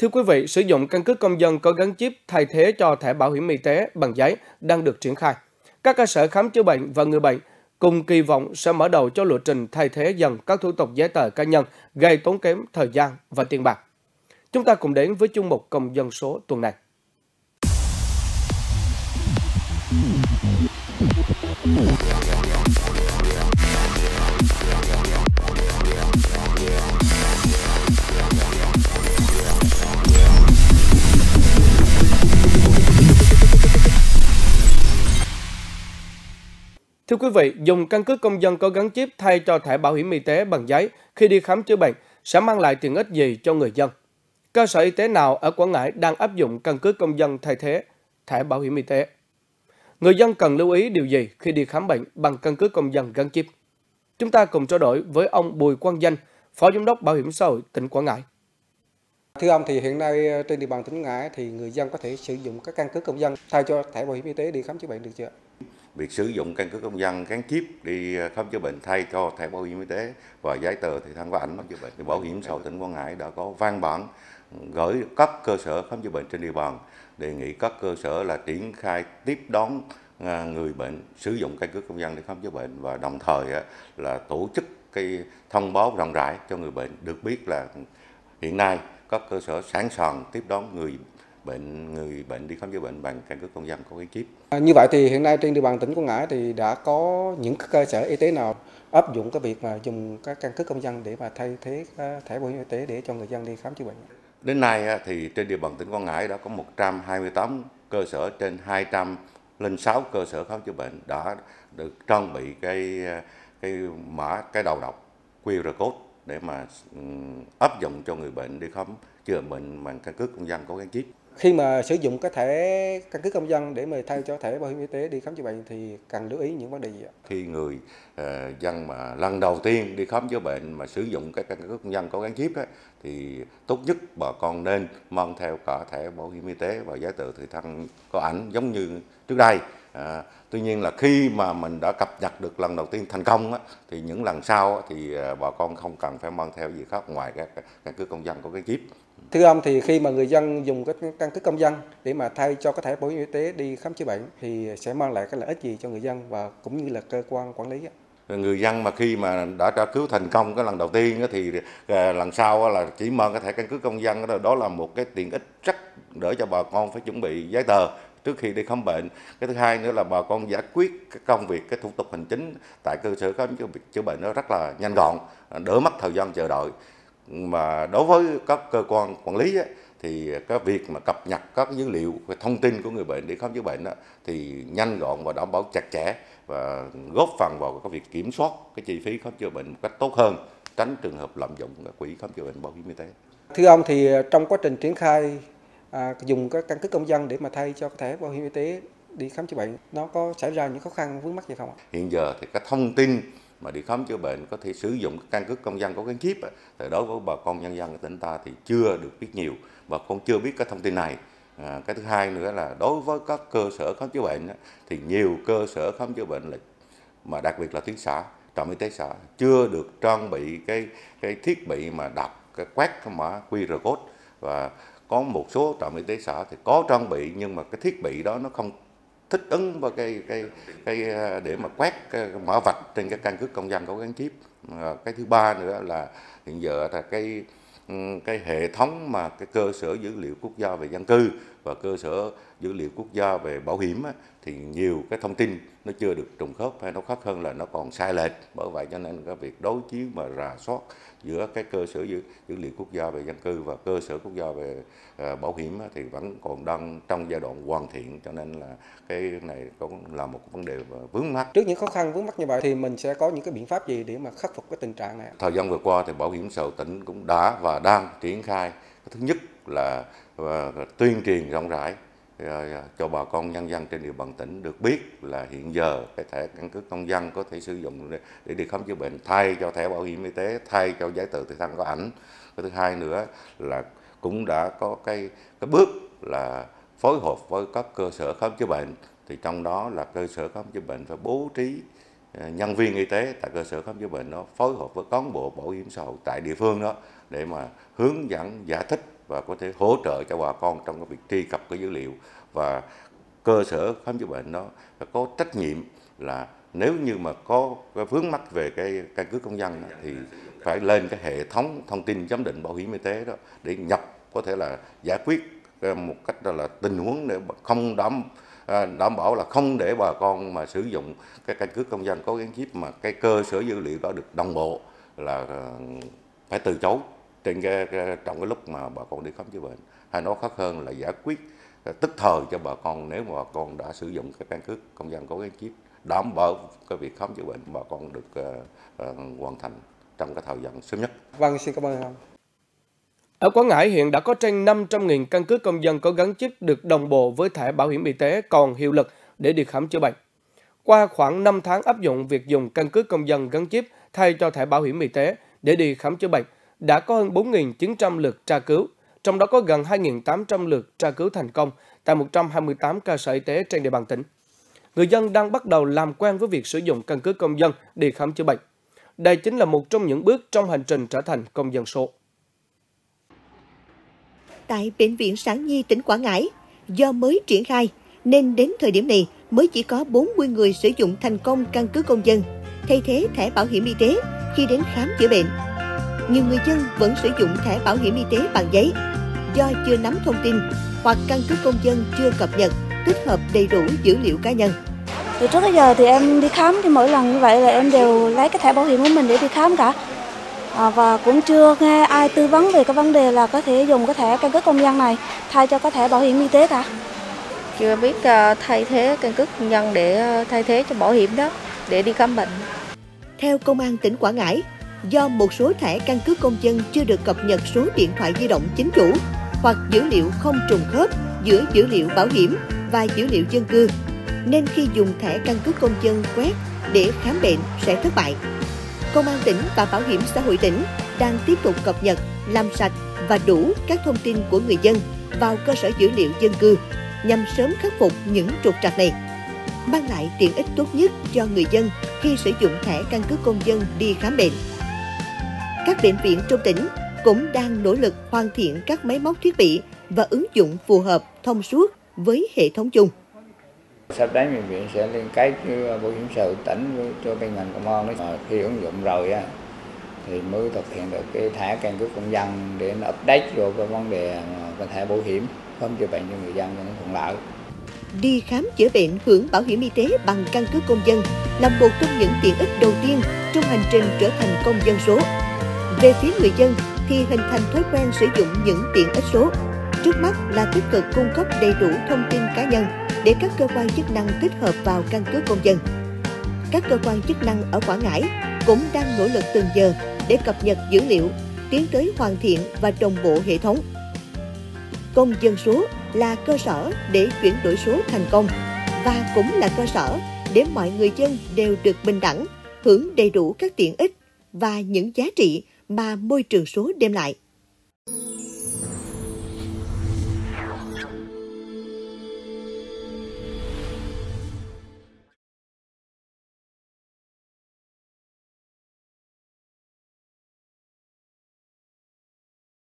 Thưa quý vị, sử dụng căn cước công dân có gắn chip thay thế cho thẻ bảo hiểm y tế bằng giấy đang được triển khai. Các cơ sở khám chữa bệnh và người bệnh cùng kỳ vọng sẽ mở đầu cho lộ trình thay thế dần các thủ tục giấy tờ cá nhân gây tốn kém thời gian và tiền bạc. Chúng ta cùng đến với chung mục công dân số tuần này. Thưa quý vị, dùng căn cước công dân có gắn chip thay cho thẻ bảo hiểm y tế bằng giấy khi đi khám chữa bệnh sẽ mang lại tiện ích gì cho người dân? Cơ sở y tế nào ở Quảng Ngãi đang áp dụng căn cước công dân thay thế thẻ bảo hiểm y tế? Người dân cần lưu ý điều gì khi đi khám bệnh bằng căn cước công dân gắn chip? Chúng ta cùng trao đổi với ông Bùi Quang Danh, Phó Giám đốc Bảo hiểm xã hội tỉnh Quảng Ngãi. Thưa ông thì hiện nay ờ, trên địa bàn tỉnh Ngãi thì người dân có thể sử dụng các căn cước công dân thay cho thẻ bảo hiểm y tế đi khám chữa bệnh được chưa? Việc sử dụng căn cước công dân gắn chip đi ờ, khám chữa bệnh thay cho thẻ bảo hiểm y tế và giấy tờ thì thân có ảnh khám chữa bệnh. Thì bảo hiểm xã hội tỉnh Quảng Ngãi đã có văn bản gửi các cơ sở khám chữa bệnh trên địa bàn đề nghị các cơ sở là triển khai tiếp đón ờ, người bệnh sử dụng căn cước công dân để khám chữa bệnh và đồng thời là tổ chức cái thông báo rộng rãi cho người bệnh được biết là hiện nay các cơ sở sẵn sàng tiếp đón người bệnh người bệnh đi khám chữa bệnh bằng căn cước công dân có gắn chip. À, như vậy thì hiện nay trên địa bàn tỉnh Quảng Ngãi thì đã có những cơ sở y tế nào áp dụng cái việc mà dùng các căn cước công dân để mà thay thế thẻ bảo hiểm y tế để cho người dân đi khám chữa bệnh. Đến nay thì trên địa bàn tỉnh Quảng Ngãi đã có 128 cơ sở trên 206 cơ sở khám chữa bệnh đã được trang bị cái cái mã cái đầu độc QR code để mà áp dụng cho người bệnh đi khám chữa bệnh bằng căn cước công dân có gắn chip khi mà sử dụng cái thẻ căn cước công dân để mà thay cho thẻ bảo hiểm y tế đi khám chữa bệnh thì cần lưu ý những vấn đề gì ạ? Khi người uh, dân mà lần đầu tiên đi khám chữa bệnh mà sử dụng cái căn cước công dân có gắn chip đó, thì tốt nhất bà con nên mang theo cả thẻ bảo hiểm y tế và giấy tờ tùy thân có ảnh giống như trước đây. À, tuy nhiên là khi mà mình đã cập nhật được lần đầu tiên thành công á, thì những lần sau á, thì ờ, bà con không cần phải mang theo gì khác ngoài cái căn cước công dân có cái chip Thưa ông thì khi mà người dân dùng cái căn cước công dân để mà thay cho cái thẻ bảo hiểm y tế đi khám chữa bệnh thì sẽ mang lại cái lợi ích gì cho người dân và cũng như là cơ quan quản lý người dân mà khi mà đã tra cứu thành công cái lần đầu tiên thì à, lần sau là chỉ mang cái thẻ căn cước công dân đó, đó là một cái tiện ích rất đỡ cho bà con phải chuẩn bị giấy tờ trước khi đi khám bệnh. Cái thứ hai nữa là bà con giải quyết cái công việc cái thủ tục hành chính tại cơ sở khám chữa bệnh nó rất là nhanh gọn đỡ mất thời gian chờ đợi mà đối với các cơ quan quản lý ấy, thì cái việc mà cập nhật các dữ liệu về thông tin của người bệnh để khám chữa bệnh đó, thì nhanh gọn và đảm bảo chặt chẽ và góp phần vào cái việc kiểm soát cái chi phí khám chữa bệnh một cách tốt hơn tránh trường hợp lạm dụng quỹ khám chữa bệnh bảo hiểm y tế. Thưa ông thì trong quá trình triển khai à, dùng các căn cước công dân để mà thay cho thẻ bảo hiểm y tế đi khám chữa bệnh nó có xảy ra những khó khăn vướng mắt gì không ạ? Hiện giờ thì các thông tin mà đi khám chữa bệnh có thể sử dụng căn cước công dân có gắn chip thì đối với bà con nhân dân của tỉnh ta thì chưa được biết nhiều bà con chưa biết cái thông tin này. À, cái thứ hai nữa là đối với các cơ sở khám chữa bệnh thì nhiều cơ sở khám chữa bệnh là mà đặc biệt là tuyến xã trạm y tế xã chưa được trang bị cái cái thiết bị mà đọc cái quét cái mã QR code. Và có một số trạm y tế xã thì có trang bị nhưng mà cái thiết bị đó nó không thích ứng vào cái cái cái à, để mà quét à, cái vạch trên cái căn cước công dân có gắn chip. Ờ, cái thứ ba nữa là hiện giờ là cái ừ, cái hệ thống mà cái cơ sở dữ liệu quốc gia về dân cư và cơ sở dữ liệu quốc gia về bảo hiểm á, thì nhiều cái thông tin nó chưa được trùng khớp hay nó khác hơn là nó còn sai lệch. Bởi vậy cho nên cái việc đối chiếu mà rà soát giữa cái cơ sở dữ, dữ liệu quốc gia về dân cư và cơ sở quốc gia về uh, bảo hiểm á, thì vẫn còn đang trong giai đoạn hoàn thiện. Cho nên là cái này cũng là một vấn đề vướng mắt trước những khó khăn vướng mắt như vậy thì mình sẽ có những cái biện pháp gì để mà khắc phục cái tình trạng này thời gian vừa qua thì bảo hiểm xã hội tỉnh cũng đã và đang triển khai thứ nhất là ờ, tuyên truyền rộng rãi ờ, cho bà con nhân dân trên địa bàn tỉnh được biết là hiện giờ cái thẻ căn cước công dân có thể sử dụng để đi khám chữa bệnh, thay cho thẻ bảo hiểm y tế, thay cho giấy tờ tùy thân có ảnh. Cái thứ hai nữa là cũng đã có cái cái bước là phối hợp với các cơ sở khám chữa bệnh. Thì trong đó là cơ sở khám chữa bệnh phải bố trí Ờ, nhân viên y tế tại cơ sở khám chữa bệnh đó phối hợp với cán bộ bảo hiểm xã hội tại địa phương đó để mà hướng dẫn giải thích và có thể hỗ trợ cho bà con trong cái việc truy cập cái dữ liệu. Và cơ sở khám chữa bệnh đó có trách nhiệm là nếu như mà có cái vướng mắc về cái căn cước công dân thì phải lên cái hệ thống thông tin giám định bảo hiểm y tế đó để nhập, có thể là giải quyết ờ, một cách là tình huống để không đảm À, đảm bảo là không để bà con mà sử dụng cái căn cước công dân có gắn chip mà cái cơ sở dữ liệu đó được đồng bộ là à, phải từ chối trên cái, cái trong cái lúc mà bà con đi khám chữa bệnh hay nói khác hơn là giải quyết à, tức thời cho bà con nếu mà bà con đã sử dụng cái căn cước công dân có gắn chip đảm bảo cái việc khám chữa bệnh bà con được uh, uh, hoàn thành trong cái thời gian sớm nhất. Vâng, xin cảm ơn ông. Ở Quảng Ngãi hiện đã có trên 500.000 căn cước công dân có gắn chip được đồng bộ với thẻ bảo hiểm y tế còn hiệu lực để đi khám chữa bệnh. Qua khoảng 5 tháng áp dụng việc dùng căn cước công dân gắn chip thay cho thẻ bảo hiểm y tế để đi khám chữa bệnh, đã có hơn 4.900 lượt tra cứu, trong đó có gần 2.800 lượt tra cứu thành công tại 128 cơ sở y tế trên địa bàn tỉnh. Người dân đang bắt đầu làm quen với việc sử dụng căn cước công dân đi khám chữa bệnh. Đây chính là một trong những bước trong hành trình trở thành công dân số. Tại Bệnh viện Sản Nhi tỉnh Quảng Ngãi, do mới triển khai nên đến thời điểm này mới chỉ có 40 người sử dụng thành công căn cứ công dân thay thế thẻ bảo hiểm y tế khi đến khám chữa bệnh. Nhiều người dân vẫn sử dụng thẻ bảo hiểm y tế bằng giấy do chưa nắm thông tin hoặc căn cứ công dân chưa cập nhật, tích hợp đầy đủ dữ liệu cá nhân. Từ trước tới giờ thì em đi khám thì mỗi lần như vậy là em đều lấy cái thẻ bảo hiểm của mình để đi khám cả. À, và cũng chưa nghe ai tư vấn về cái vấn đề là có thể dùng cái thẻ căn cước công dân này thay cho cái thẻ bảo hiểm y tế cả. Chưa biết uh, thay thế căn cước công dân để uh, thay thế cho bảo hiểm đó để đi khám bệnh. Theo Công an tỉnh Quảng Ngãi, do một số thẻ căn cước công dân chưa được cập nhật số điện thoại di động chính chủ hoặc dữ liệu không trùng khớp giữa dữ liệu bảo hiểm và dữ liệu dân cư nên khi dùng thẻ căn cước công dân quét để khám bệnh sẽ thất bại. Công an tỉnh và Bảo hiểm xã hội tỉnh đang tiếp tục cập nhật, làm sạch và đủ các thông tin của người dân vào cơ sở dữ liệu dân cư nhằm sớm khắc phục những trục trặc này mang lại tiện ích tốt nhất cho người dân khi sử dụng thẻ căn cước công dân đi khám bệnh. Các bệnh viện trong tỉnh cũng đang nỗ lực hoàn thiện các máy móc thiết bị và ứng dụng phù hợp thông suốt với hệ thống chung. Sắp đến bệnh viện sẽ liên kết với ờ, bảo hiểm xã hội tỉnh với, cho bên ngành công an đấy. khi ứng dụng rồi á, thì mới thực hiện được cái thẻ căn cước công dân để nó update rồi cái vấn đề ờ, cái thẻ bảo hiểm khám chữa bệnh cho người dân cho nó thuận lợi. Đi khám chữa bệnh hưởng bảo hiểm y tế bằng căn cước công dân là một trong những tiện ích đầu tiên trong hành trình trở thành công dân số. Về phía người dân thì hình thành thói quen sử dụng những tiện ích số. Trước mắt là tích cực cung cấp đầy đủ thông tin cá nhân để các cơ quan chức năng tích hợp vào căn cước công dân. Các cơ quan chức năng ở Quảng Ngãi cũng đang nỗ lực từng giờ để cập nhật dữ liệu, tiến tới hoàn thiện và đồng bộ hệ thống. Công dân số là cơ sở để chuyển đổi số thành công và cũng là cơ sở để mọi người dân đều được bình đẳng, hưởng đầy đủ các tiện ích và những giá trị mà môi trường số đem lại.